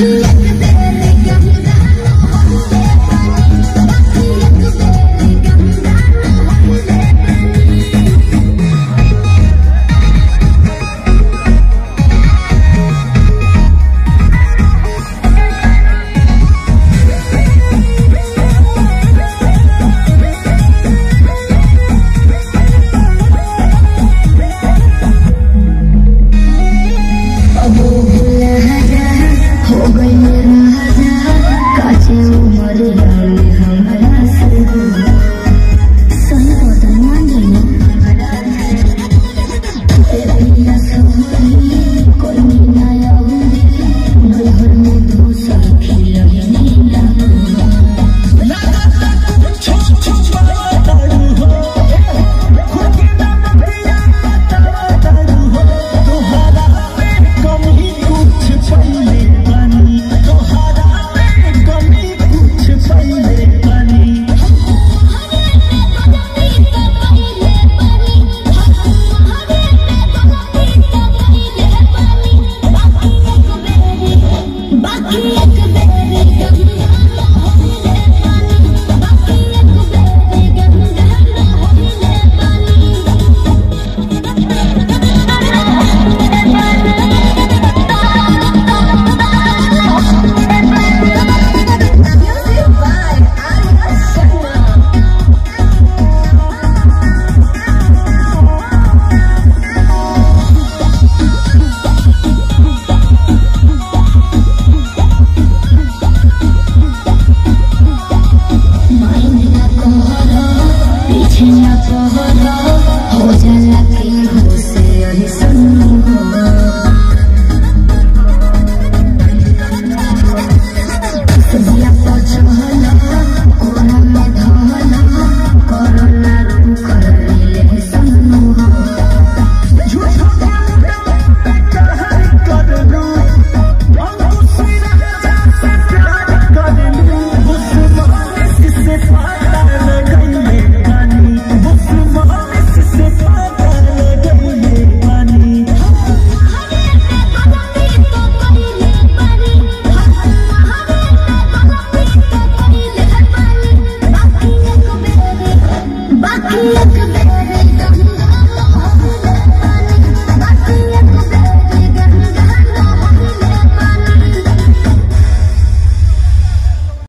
you.